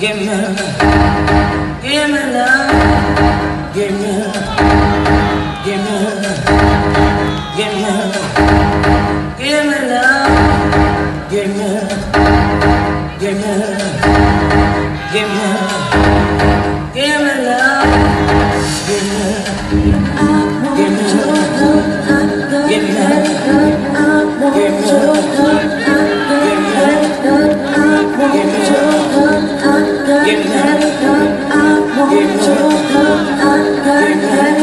give me give love, give me love. Give me love, give me love, give me love, give me love, give me love, give me love, give me love. Give me love.